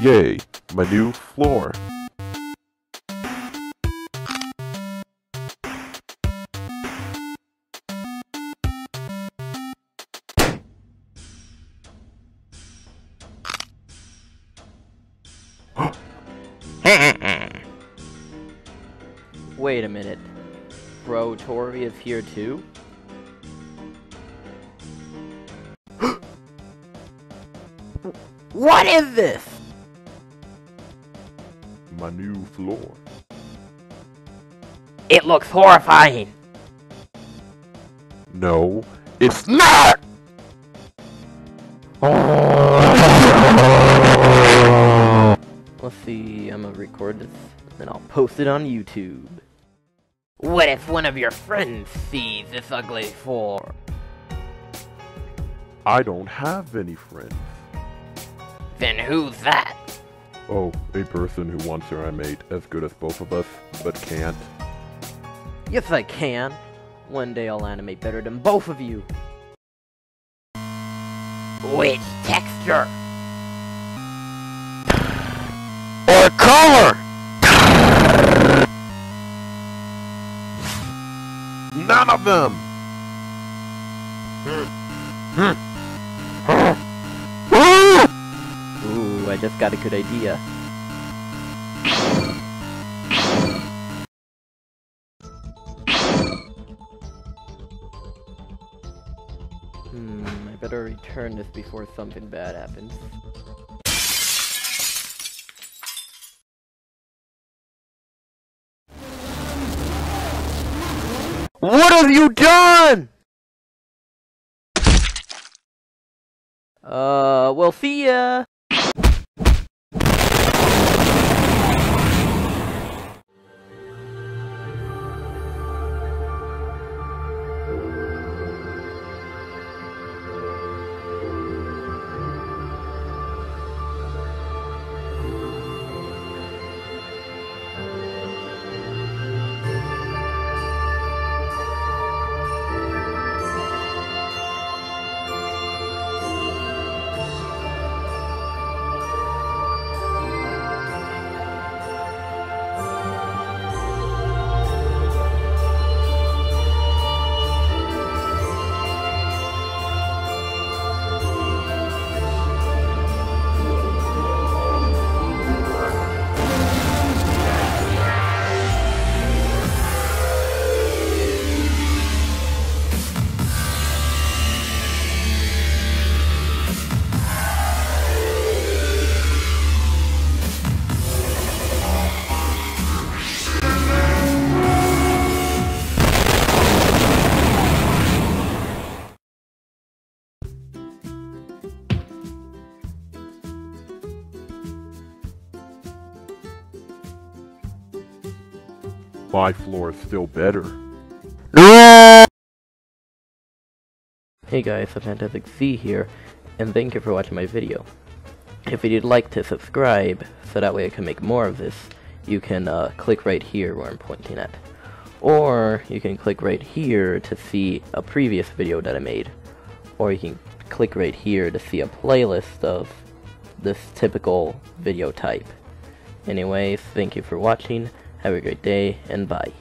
Yay, my new floor. Wait a minute. Protori is here too? what is this? My new floor. It looks horrifying. No, it's not! Let's see, I'm gonna record this, then I'll post it on YouTube. What if one of your friends sees this ugly floor? I don't have any friends. Then who's that? Oh, a person who wants to animate as good as both of us, but can't. Yes, I can. One day I'll animate better than both of you. Which texture? Or color! None of them! Ooh, I just got a good idea. Hmm, I better return this before something bad happens. What have you done? Uh, well, see ya! My floor is still better. Hey guys, a Fantastic Z here, and thank you for watching my video. If you'd like to subscribe, so that way I can make more of this, you can uh, click right here where I'm pointing at. Or you can click right here to see a previous video that I made. Or you can click right here to see a playlist of this typical video type. Anyways, thank you for watching, have a great day, and bye.